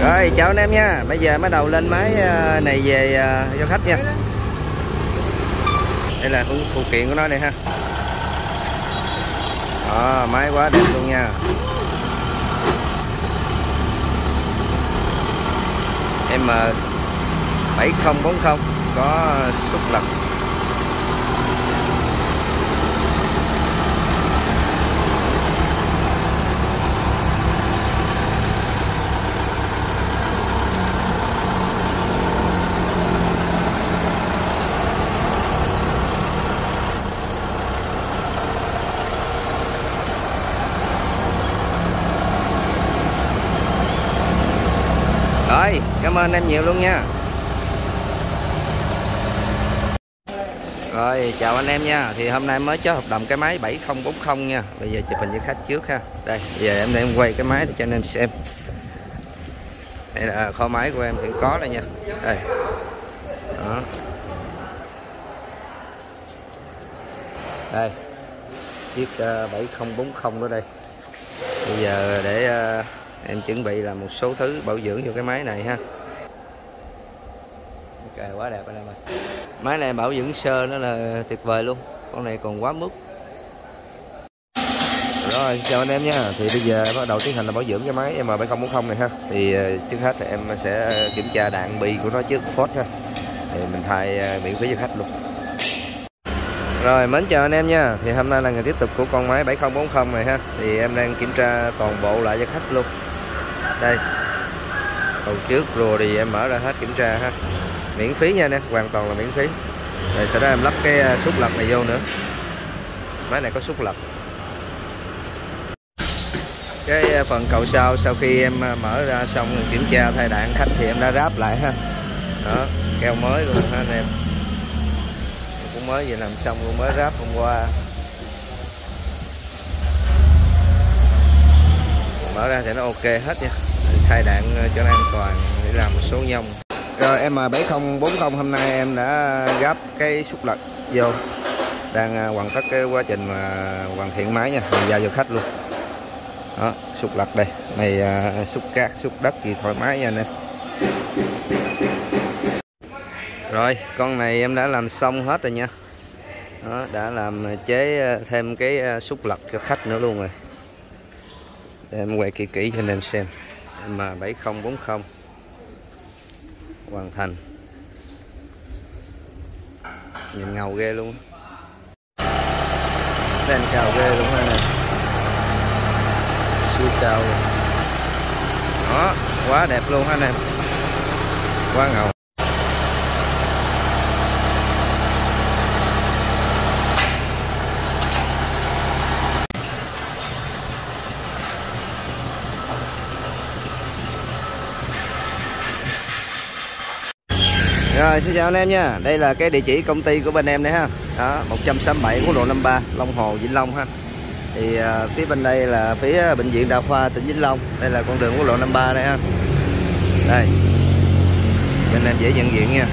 rồi chào anh em nha. Bây giờ mới đầu lên máy ờ, này về ờ, cho khách nha. Đây là phụ, phụ kiện của nó đây ha. Đó, máy quá đẹp luôn nha. M 7040 có xúc lật. Rồi, cảm ơn em nhiều luôn nha. Rồi, chào anh em nha. Thì hôm nay mới chốt hợp đồng cái máy 7040 nha. Bây giờ chụp hình với khách trước ha. Đây, bây giờ em để em quay cái máy để cho anh em xem. Đây là à, kho máy của em hiện có đây nha. Đây. Đó. Đây. Chiếc à, uh, 7040 đó đây. Bây giờ để uh, em chuẩn bị là một số thứ bảo dưỡng cho cái máy này ha. Ok quá đẹp anh em ơi. Máy này bảo dưỡng sơ nó là tuyệt vời luôn. Con này còn quá mức. Rồi chào anh em nha. Thì bây giờ bắt đầu tiến hành là bảo dưỡng cái máy M7040 này ha. Thì ờ, trước hết thì em sẽ kiểm tra đạn bi của nó trước Ford ha. Thì mình thay ờ, miễn phí cho khách luôn. Rồi mến chào anh em nha. Thì hôm nay là ngày tiếp tục của con máy 7040 này ha. Thì em đang kiểm tra toàn bộ lại cho khách luôn đây. Đầu trước rùa thì em mở ra hết kiểm tra ha. Miễn phí nha anh em, hoàn toàn là miễn phí. Rồi sau đó em lắp cái à, xúc lật này vô nữa. Máy này có xúc lật cái à, phần cầu sau sau khi em à, mở ra xong kiểm tra thay đạn khách thì em đã ráp lại ha. Đó, keo mới luôn ha anh em. Cũng mới vừa làm xong luôn mới ráp hôm qua. Mở ra thì nó ok hết nha thay đạn ờ, cho nó an toàn để làm một số nhông. Rồi M7040 hôm nay em đã gấp cái xúc lật vô. Đang ờ, hoàn tất cái quá trình mà hoàn thiện máy nha mình giao cho khách luôn. Đó xúc lật đây. Này ờ, xúc cát xúc đất gì thoải mái nha anh em. Rồi con này em đã làm xong hết rồi nha. Đó, đã làm chế thêm cái xúc lật cho khách nữa luôn rồi. Để em quay kỹ kỹ cho anh em xem. M7040 hoàn thành. Nhìn ngầu ghê luôn. Đèn cao ghê luôn ha nè. Siêu cao luôn. Đó, quá đẹp luôn ha anh em quá ngầu. Rồi xin chào anh em nha. Đây là cái địa chỉ công ty của bên em đấy ha. Đó 167 quốc lộ 53 Long Hồ Vĩnh Long ha. Thì uh, phía bên đây là phía bệnh viện Đa khoa tỉnh Vĩnh Long. Đây là con đường quốc lộ 53 đây ha. Đây. Cho anh em dễ nhận diện nha.